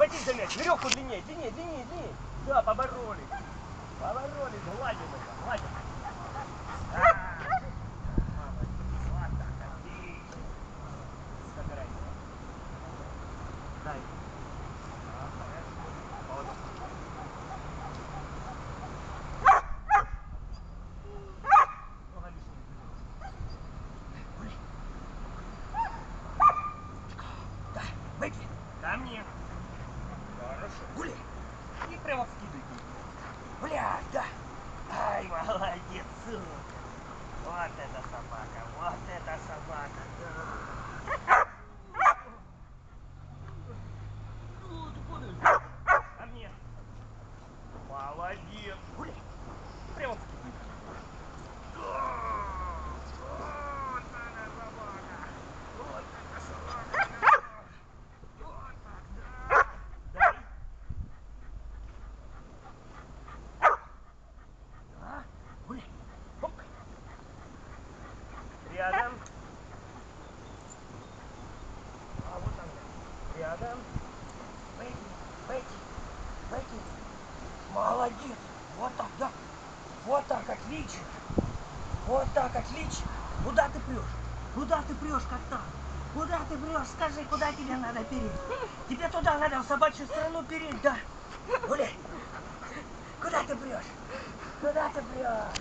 Схватись за мяч, веревку длиннее, длиннее, длиннее, длиннее. Да, поборолись. Поборолись, гладим это, гладим. Ко мне. Хорошо. Гуляй. И прямо вскидывай. Блядь, да. Ай, молодец, сука. Вот это собака, вот это собака. да. Ну, ты понял? Ко мне. Молодец. Гуляй. Прямо вскидывай. Да. Вот она собака. Вот это собака. да. Вот так, да. Дай. А? Гуляй. Оп. Рядом. А вот она. Рядом. Выпей, выпей, выпей. Молодец. Вот так, да. Вот так, отлично. Вот так, отлично. Куда ты прешь? Куда ты прешь, как так? Куда ты прешь? Скажи, куда тебе надо переть? Тебе туда надо, в собачью страну переть, да? Гуляй. Куда ты прешь? Куда ты прешь?